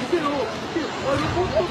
見てよ見てよ。あれポット